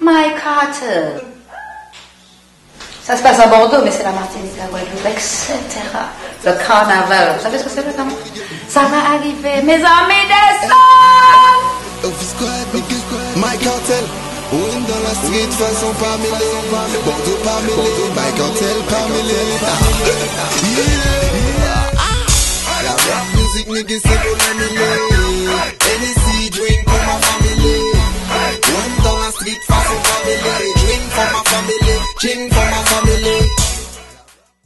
My Carter. Ça se passe à Bordeaux, mais c'est la Martinique, la Guadeloupe, etc. Le carnaval. Vous savez ce que c'est le carnaval? Ça va arriver, mes amis des sons My Cartel. Win dans la street, façon parmi les Bordeaux parmi les My Cartel parmi les Yeah La rap music, nigga, c'est pour la it fast for. Drink for my family. Drink for my family.